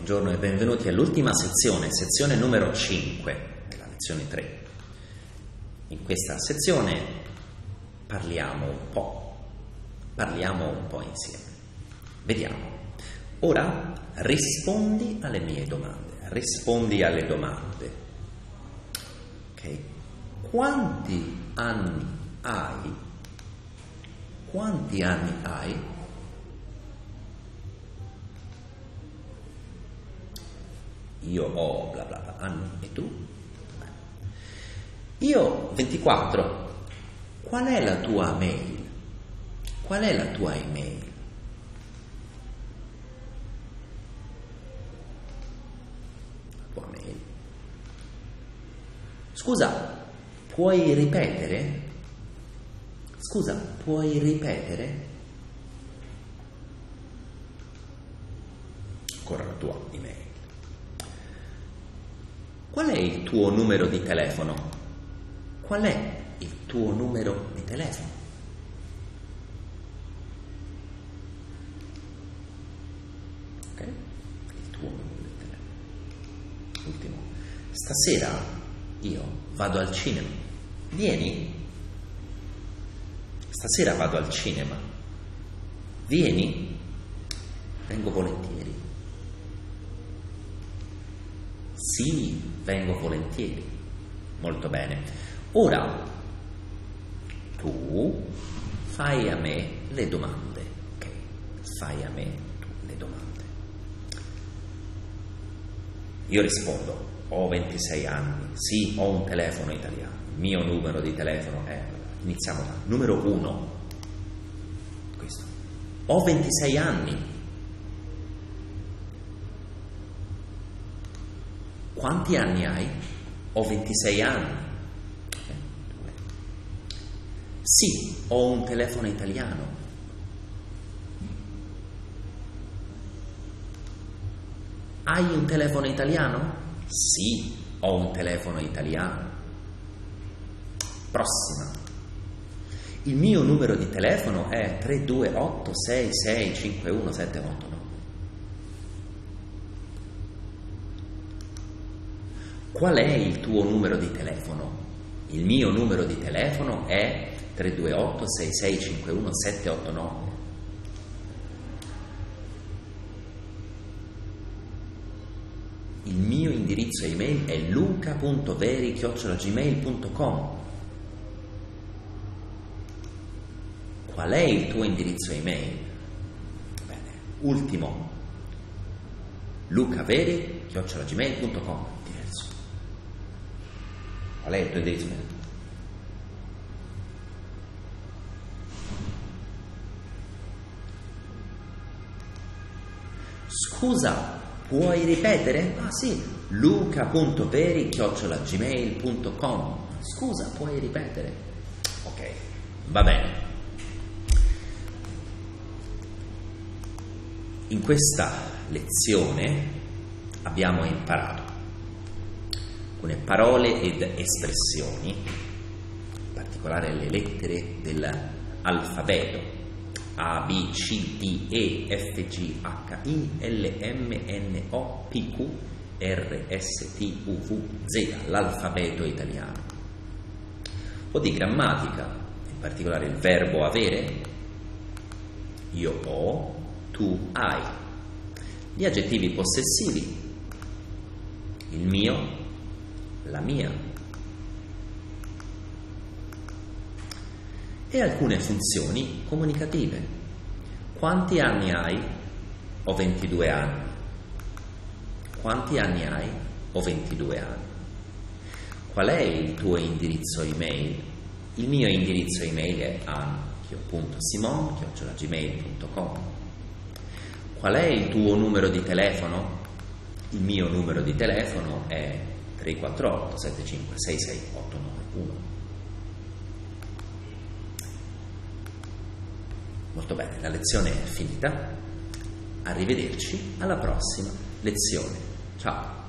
Buongiorno e benvenuti all'ultima sezione, sezione numero 5 della lezione 3. In questa sezione parliamo un po', parliamo un po' insieme. Vediamo. Ora rispondi alle mie domande, rispondi alle domande. Ok? Quanti anni hai? Quanti anni hai? Io ho bla bla bla anni e tu? Io 24. Qual è la tua mail? Qual è la tua email? La tua mail. Scusa, puoi ripetere? Scusa, puoi ripetere? Ancora la tua email. Qual è il tuo numero di telefono? Qual è il tuo numero di telefono? Ok? Il tuo numero di telefono. Ultimo. Stasera io vado al cinema. Vieni? Stasera vado al cinema. Vieni? Vengo volentieri. Sì, vengo volentieri. Molto bene. Ora tu fai a me le domande. Ok? Fai a me tu le domande. Io rispondo, ho 26 anni, sì, ho un telefono italiano, il mio numero di telefono è, iniziamo da, numero 1, questo, ho 26 anni, Quanti anni hai? Ho 26 anni. Sì, ho un telefono italiano. Hai un telefono italiano? Sì, ho un telefono italiano. Prossima. Il mio numero di telefono è 328 66 51 789. Qual è il tuo numero di telefono? Il mio numero di telefono è 328 6651 789. Il mio indirizzo email è luca.veri.gmail.com Qual è il tuo indirizzo email? Bene, ultimo lucaveri.gmail.com Qual è email? Scusa, puoi ripetere? Ah sì, luca.peri.gmail.com Scusa, puoi ripetere? Ok, va bene. In questa lezione abbiamo imparato alcune parole ed espressioni, in particolare le lettere dell'alfabeto A, B, C, D, E, F, G, H, I, L, M, N, O, P, Q, R, S, T, U, V, Z, l'alfabeto italiano. Po' di grammatica, in particolare il verbo avere, io ho, tu hai. Gli aggettivi possessivi, il mio, la mia. E alcune funzioni comunicative. Quanti anni hai? Ho 22 anni. Quanti anni hai? Ho 22 anni. Qual è il tuo indirizzo email? Il mio indirizzo email è anchio.simon.gmail.com Qual è il tuo numero di telefono? Il mio numero di telefono è 348 75 66 891. Molto bene, la lezione è finita. Arrivederci alla prossima lezione. Ciao.